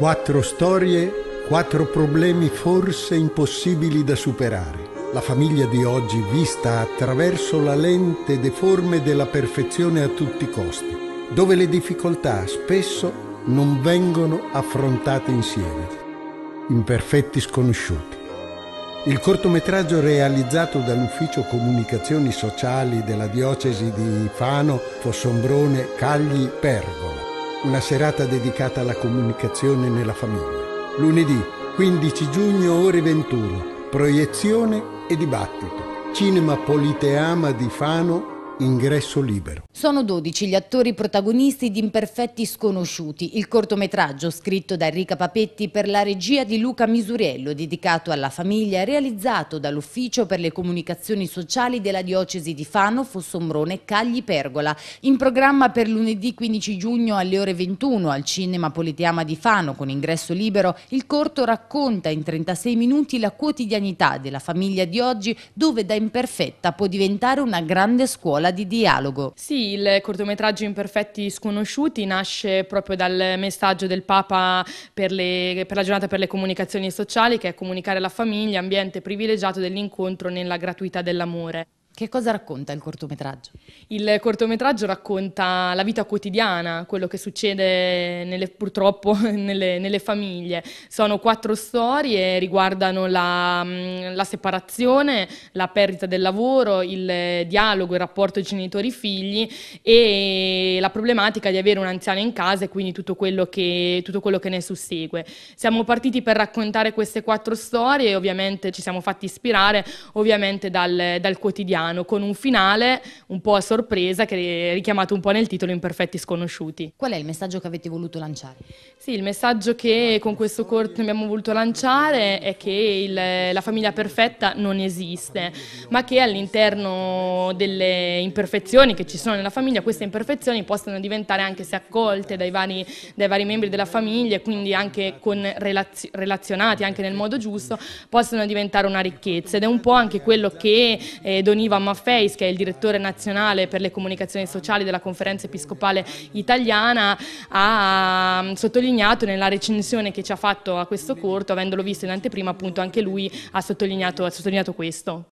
Quattro storie, quattro problemi forse impossibili da superare. La famiglia di oggi vista attraverso la lente deforme della perfezione a tutti i costi, dove le difficoltà spesso non vengono affrontate insieme. Imperfetti sconosciuti. Il cortometraggio realizzato dall'Ufficio Comunicazioni Sociali della Diocesi di Fano, Fossombrone, Cagli, Pergola una serata dedicata alla comunicazione nella famiglia. Lunedì 15 giugno ore 21, proiezione e dibattito. Cinema Politeama di Fano Ingresso libero. Sono 12 gli attori protagonisti di Imperfetti Sconosciuti, il cortometraggio scritto da Enrica Papetti per la regia di Luca Misuriello, dedicato alla famiglia, realizzato dall'Ufficio per le comunicazioni sociali della diocesi di Fano, Fossombrone, Cagli Pergola. In programma per lunedì 15 giugno alle ore 21 al Cinema Politeama di Fano con ingresso libero, il corto racconta in 36 minuti la quotidianità della famiglia di oggi dove da imperfetta può diventare una grande scuola di dialogo. Sì, il cortometraggio Imperfetti Sconosciuti nasce proprio dal messaggio del Papa per, le, per la giornata per le comunicazioni sociali, che è comunicare la famiglia, ambiente privilegiato dell'incontro nella gratuità dell'amore. Che cosa racconta il cortometraggio? Il cortometraggio racconta la vita quotidiana, quello che succede nelle, purtroppo nelle, nelle, famiglie. Sono quattro storie, riguardano la, mm, la, separazione, la perdita del lavoro, il dialogo, il rapporto genitori-figli e la problematica di avere un anziano in casa e quindi tutto quello che, tutto quello che ne sussegue. Siamo partiti per raccontare queste quattro storie e ovviamente ci siamo fatti ispirare ovviamente dal, dal quotidiano italiano con un finale un po' a sorpresa che è richiamato un po' nel titolo Imperfetti Sconosciuti. Qual è il messaggio che avete voluto lanciare? Sì, il messaggio che con questo corto abbiamo voluto lanciare è che il, la famiglia perfetta non esiste, ma che all'interno delle imperfezioni che ci sono nella famiglia, queste imperfezioni possono diventare anche se accolte dai vari, dai vari membri della famiglia e quindi anche con relazio, relazionati anche nel modo giusto, possono diventare una ricchezza ed è un po' anche quello che eh, Doniva Maffeis, che è il direttore nazionale per le comunicazioni sociali della Conferenza Episcopale Italiana, ha mm, sottolineato nella recensione che ci ha fatto a questo corto, avendolo visto in anteprima, appunto anche lui ha sottolineato, ha sottolineato questo.